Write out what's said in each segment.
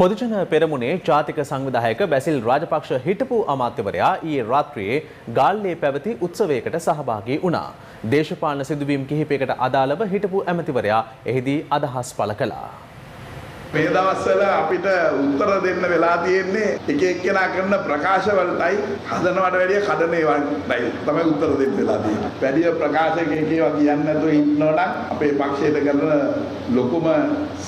පොදුජන පෙරමුණේ ජාතික සංවිධායක බැසිල් රාජපක්ෂ හිටපු අමාත්‍යවරයා ඊයේ රාත්‍රියේ ගාල්ලේ පැවති උත්සවයකට සහභාගී වුණා. දේශපාලන සිදුවීම් කිහිපයකට අදාළව හිටපු ඇමතිවරයා එහිදී අදහස් පළ කළා. මේ දවස්වල අපිට උත්තර දෙන්න වෙලා තියෙන්නේ එක එක්කෙනා කරන ප්‍රකාශ වලටයි හදනවට වැඩිය කඩන ඒවාටයි තමයි උත්තර දෙන්න වෙලා තියෙන්නේ. වැඩි ප්‍රකාශකයෙක් ඒවා කියන්නේ නැතුව ඉන්නවනම් අපේ පක්ෂයට කරන ලොකුම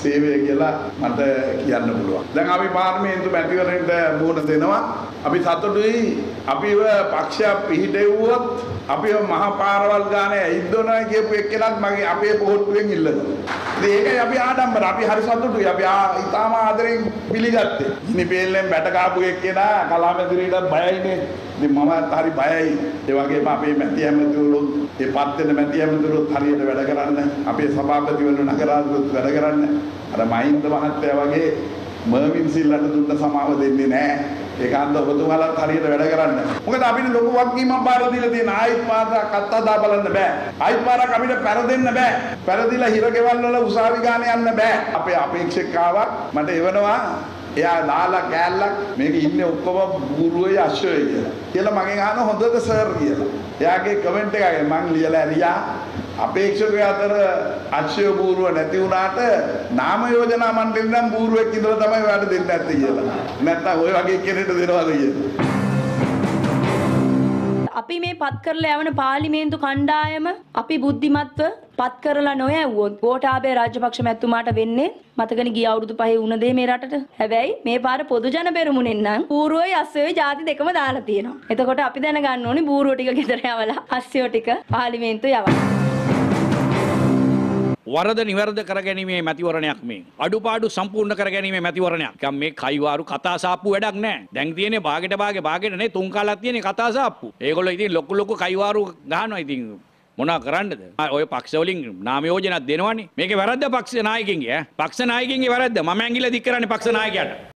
සේවය කියලා මට කියන්න පුළුවන්. දැන් අපි පාර්ලිමේන්තු මැතිවරණයට මුහුණ දෙනවා. අපි සතුටුයි අපිව පක්ෂයක් පිහිටෙව්වොත් අපිව මහා පාරවල් ගානේ ඇයිද්දෝනා කියපු එක්කෙනත් මගේ අපේ පොහොට්ටුවෙන් ඉල්ලනවා. ඉතින් ඒකයි අපි ආඩම්බර. අපි හරි සතුටුයි. අපි ආ- ඉතාම ආදරෙන් පිළිගත්තේ. ඉනි පෙල්ලෙන් බැට කාපු එක්කෙනා කලාමැදිරියට බයයිනේ. ඉතින් මමත් හරි බයයි. ඒ වගේම අපේ මැති ඇමතිවරුත් ඒ පත් වෙන මැති ඇමතිවරුත් හරියට වැඩ කරන්න. අපේ සභාපතිවරු නගරාධිපති වැඩ කරන්න. අර මහින්ද මහත්තයා වගේ මර්වින් සිල්ලට දුන්න සමාව දෙන්නේ නැහැ. ඒක අන්ද ඔබතුමාලත් හරියට වැඩ කරන්න. මොකද අපිට ලොකු වගකීමක් බාර දීලා තියෙන ආයිත් පාරක් අත්අදා බලන්න බෑ. ආයිත් පාරක් අපිට පෙරදෙන්න බෑ. පෙරදිලා හිරගෙවල් වල උසාවි ගානේ යන්න බෑ. අපේ අපේක්ෂකාවක් මට එවනවා එයා දාලා කෑල්ලක් මේක ඉන්නේ ඔක්කොම බූරුවේ අශ්වය කියලා. කියලා මගෙන් අහන හොඳද සර් කියලා. එයාගේ කමෙන්ට් එකයි මං ලියලා ඇරියා අපේක්ෂකය අතර අක්ෂය බූරුව නැති වුණාට නාම යෝජනා මණ්ඩලෙන් නම් බූරුවෙක් ඉඳලා තමයි ඔයාලට දෙන්න ඇත්තේ කියලා. නැත්තම් ওই වගේ කෙනෙක්ට දෙනවද කියලා. අපි මේ පත් කරලා යවන පාර්ලිමේන්තු කණ්ඩායම අපි බුද්ධිමත්ව පත් කරලා නොයවුවොත් ගෝඨාභය රාජපක්ෂ මැතිතුමාට වෙන්නේ මතකනි ගිය අවුරුදු පහේ වුණ දේ මේ රටට. හැබැයි මේ පාර පොදු ජන පෙරමුණෙන් නම් ඌරුවයි අස්සයෝයි ಜಾති දෙකම දාලා තියෙනවා. එතකොට අපි දැනගන්න ඕනේ බූරුව ටික ගෙදර යවලා අස්සයෝ ටික පාර්ලිමේන්තු යවලා. වරද නිවැරද කරගැනීමේ මැතිවරණයක් මේ. අඩුපාඩු සම්පූර්ණ කරගැනීමේ මැතිවරණයක්. කම් මේ කයිවාරු කතාසාප්පු වැඩක් නෑ. දැන් තියෙන්නේ බාගෙට බාගේ බාගෙට නේ තුන් කාලක් තියෙන්නේ කතාසාප්පු ඒගොල්ලෝ ඉතින් ලොකු ලොකු කයිවාරු ගහනවා ඉතින් මොනා කරන්නද? ඔය පක්ෂ වලින් නාම යෝජනක් දෙනවනේ. මේකේ වැරද්ද පක්ෂ නායකයින්ගේ ඈ. පක්ෂ නායකයින්ගේ වැරද්ද. මම ඇඟිල්ල දික් කරන්නේ පක්ෂ නායකයාට.